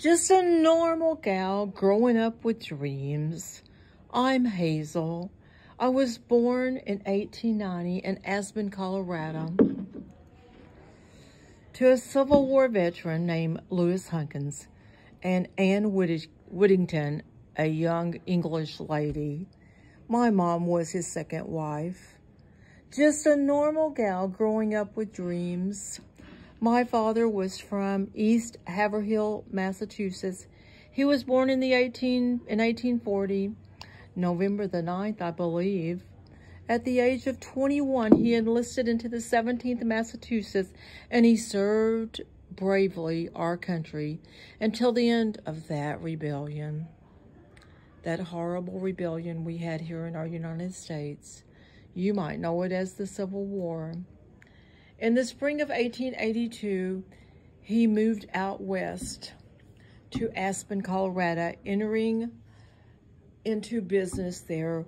Just a normal gal growing up with dreams. I'm Hazel. I was born in 1890 in Aspen, Colorado to a Civil War veteran named Lewis Hunkins and Anne Whittington, a young English lady. My mom was his second wife. Just a normal gal growing up with dreams. My father was from East Haverhill, Massachusetts. He was born in the 18 in 1840, November the 9th, I believe. At the age of 21, he enlisted into the 17th Massachusetts and he served bravely our country until the end of that rebellion. That horrible rebellion we had here in our United States. You might know it as the Civil War. In the spring of 1882, he moved out west to Aspen, Colorado, entering into business there,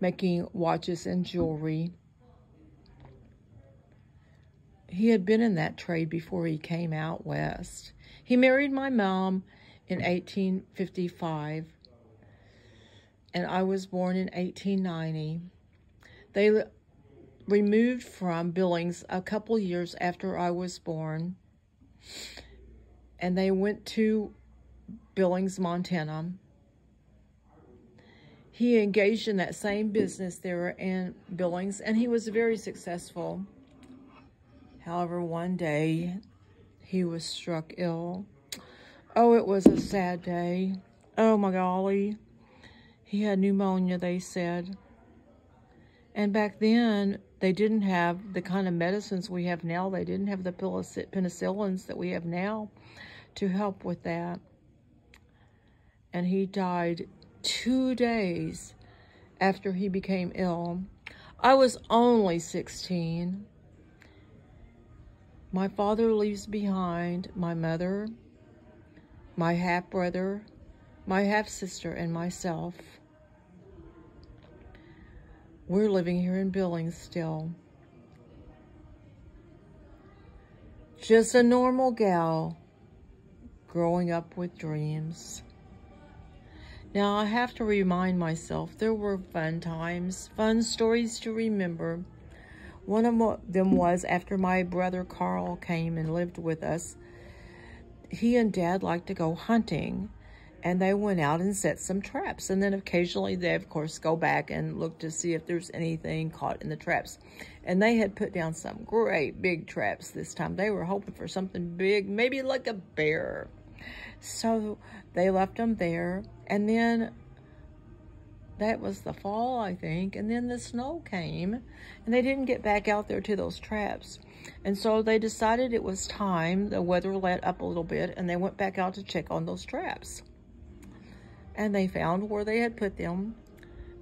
making watches and jewelry. He had been in that trade before he came out west. He married my mom in 1855, and I was born in 1890. They removed from Billings a couple years after I was born. And they went to Billings, Montana. He engaged in that same business there in Billings, and he was very successful. However, one day he was struck ill. Oh, it was a sad day. Oh, my golly. He had pneumonia, they said. And back then, they didn't have the kind of medicines we have now. They didn't have the penicillins that we have now to help with that. And he died two days after he became ill. I was only 16. My father leaves behind my mother, my half-brother, my half-sister, and myself. We're living here in Billings still. Just a normal gal growing up with dreams. Now, I have to remind myself there were fun times, fun stories to remember. One of them was after my brother Carl came and lived with us. He and Dad liked to go hunting and they went out and set some traps. And then occasionally they, of course, go back and look to see if there's anything caught in the traps. And they had put down some great big traps this time. They were hoping for something big, maybe like a bear. So they left them there. And then that was the fall, I think. And then the snow came and they didn't get back out there to those traps. And so they decided it was time. The weather let up a little bit and they went back out to check on those traps and they found where they had put them.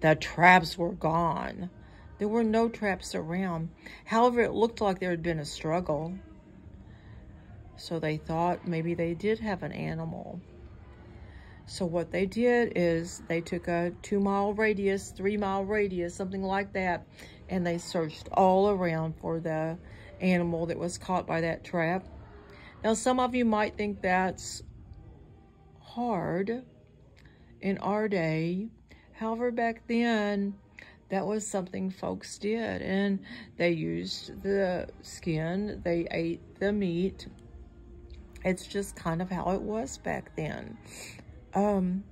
The traps were gone. There were no traps around. However, it looked like there had been a struggle. So they thought maybe they did have an animal. So what they did is they took a two mile radius, three mile radius, something like that, and they searched all around for the animal that was caught by that trap. Now, some of you might think that's hard, in our day. However, back then, that was something folks did. And they used the skin, they ate the meat. It's just kind of how it was back then. Um,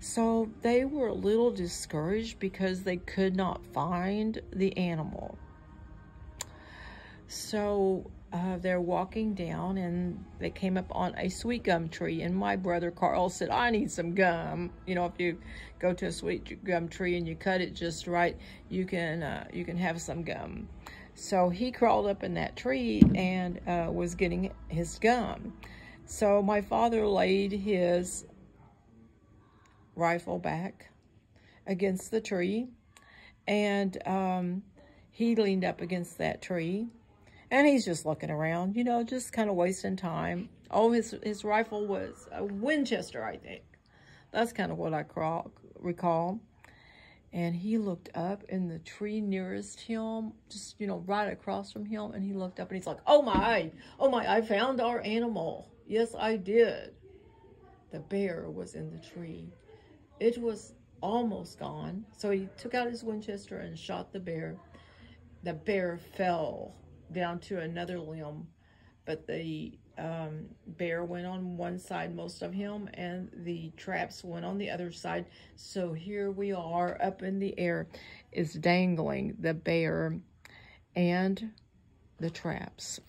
so they were a little discouraged because they could not find the animal. So uh, they're walking down and they came up on a sweet gum tree and my brother Carl said, I need some gum. You know, if you go to a sweet gum tree and you cut it just right, you can, uh, you can have some gum. So he crawled up in that tree and uh, was getting his gum. So my father laid his rifle back against the tree and um, he leaned up against that tree and he's just looking around, you know, just kind of wasting time. Oh, his, his rifle was a Winchester, I think. That's kind of what I recall. And he looked up in the tree nearest him, just, you know, right across from him. And he looked up and he's like, oh my, oh my, I found our animal. Yes, I did. the bear was in the tree. It was almost gone. So he took out his Winchester and shot the bear. The bear fell down to another limb, but the um, bear went on one side, most of him, and the traps went on the other side. So here we are up in the air is dangling the bear and the traps.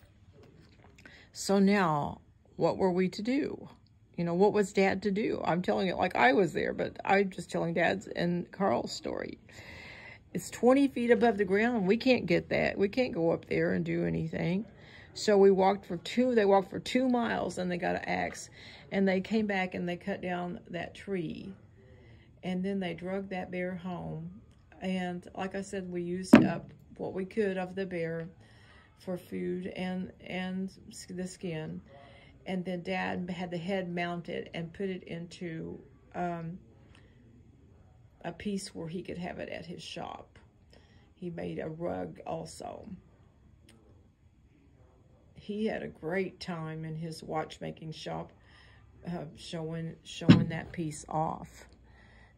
So now, what were we to do? You know, what was dad to do? I'm telling it like I was there, but I'm just telling dad's and Carl's story. It's 20 feet above the ground. We can't get that. We can't go up there and do anything. So we walked for two, they walked for two miles and they got an axe and they came back and they cut down that tree. And then they drug that bear home. And like I said, we used up what we could of the bear for food and, and the skin. And then dad had the head mounted and put it into um, a piece where he could have it at his shop. He made a rug also he had a great time in his watchmaking shop uh, showing showing that piece off.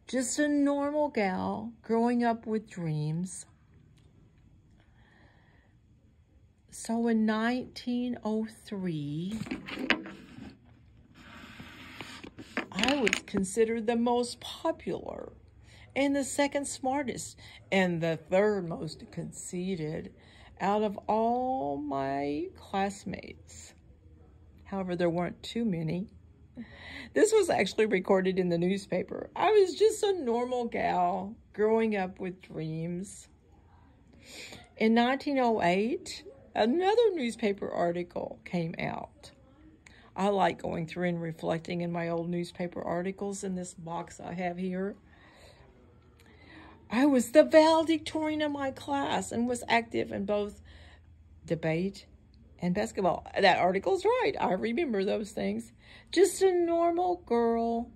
Just a normal gal growing up with dreams. So in 1903, I was considered the most popular and the second smartest and the third most conceited out of all my classmates. However, there weren't too many. This was actually recorded in the newspaper. I was just a normal gal growing up with dreams. In 1908, another newspaper article came out. I like going through and reflecting in my old newspaper articles in this box I have here. I was the valedictorian of my class and was active in both debate and basketball. That article's right. I remember those things. Just a normal girl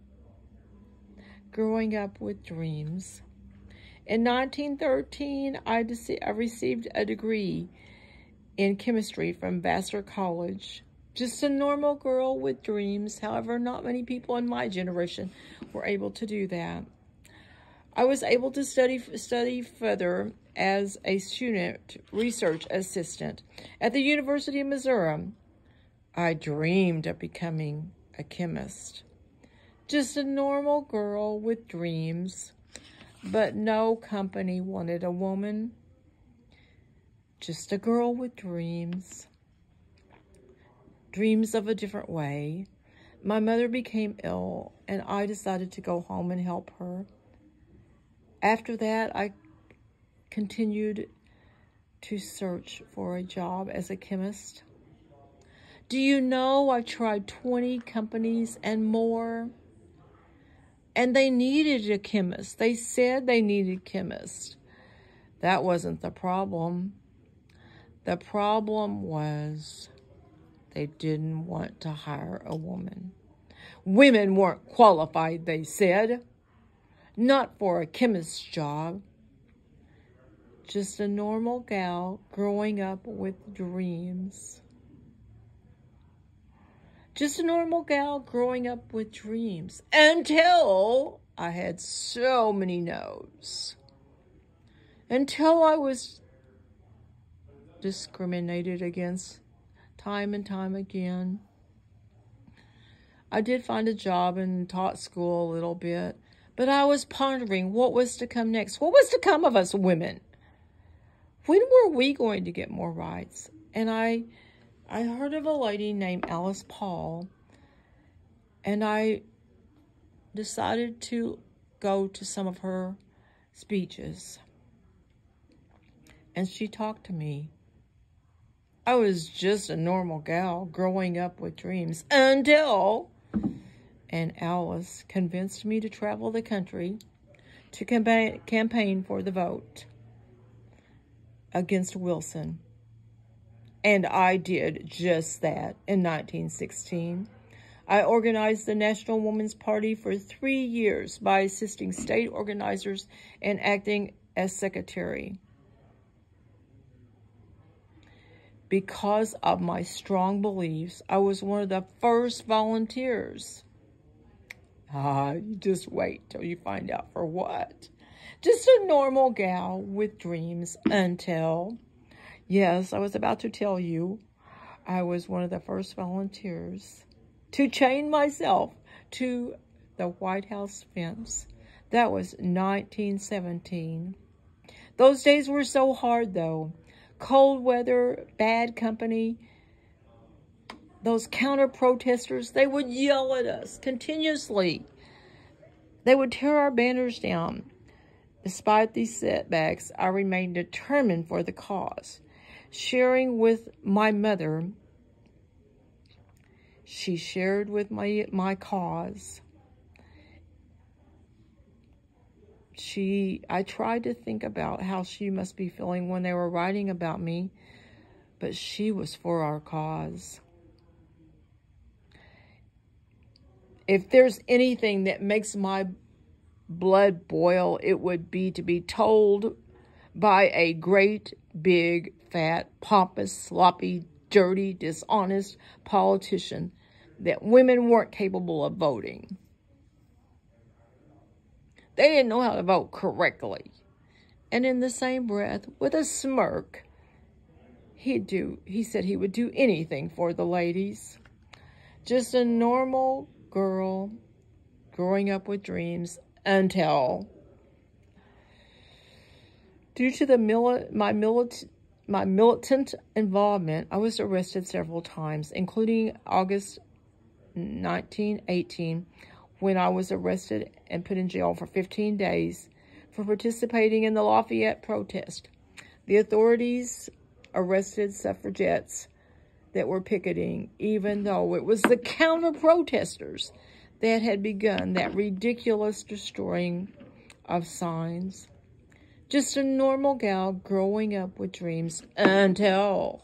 growing up with dreams. In 1913, I, I received a degree in chemistry from Vassar College. Just a normal girl with dreams. However, not many people in my generation were able to do that. I was able to study study further as a student research assistant at the University of Missouri. I dreamed of becoming a chemist. Just a normal girl with dreams, but no company wanted a woman. Just a girl with dreams. Dreams of a different way. My mother became ill, and I decided to go home and help her. After that, I continued to search for a job as a chemist. Do you know I tried 20 companies and more? And they needed a chemist. They said they needed chemists. That wasn't the problem. The problem was they didn't want to hire a woman. Women weren't qualified, they said not for a chemist's job. Just a normal gal growing up with dreams. Just a normal gal growing up with dreams until I had so many no's. Until I was discriminated against time and time again. I did find a job and taught school a little bit, but I was pondering what was to come next. What was to come of us women? When were we going to get more rights? And I, I heard of a lady named Alice Paul, and I decided to go to some of her speeches. And she talked to me. I was just a normal gal growing up with dreams until and Alice convinced me to travel the country to campaign for the vote against Wilson. And I did just that in 1916. I organized the National Woman's Party for three years by assisting state organizers and acting as secretary. Because of my strong beliefs, I was one of the first volunteers Ah, you just wait till you find out for what. Just a normal gal with dreams until, yes, I was about to tell you, I was one of the first volunteers to chain myself to the White House fence. That was 1917. Those days were so hard, though. Cold weather, bad company. Those counter-protesters, they would yell at us continuously. They would tear our banners down. Despite these setbacks, I remained determined for the cause. Sharing with my mother, she shared with my, my cause. she, I tried to think about how she must be feeling when they were writing about me, but she was for our cause. If there's anything that makes my blood boil, it would be to be told by a great, big, fat, pompous, sloppy, dirty, dishonest politician that women weren't capable of voting. They didn't know how to vote correctly. And in the same breath, with a smirk, he'd do, he said he would do anything for the ladies. Just a normal girl growing up with dreams until due to the mili my militant my militant involvement, I was arrested several times, including August 1918 when I was arrested and put in jail for 15 days for participating in the Lafayette protest. The authorities arrested suffragettes that were picketing, even though it was the counter-protesters that had begun that ridiculous destroying of signs. Just a normal gal growing up with dreams until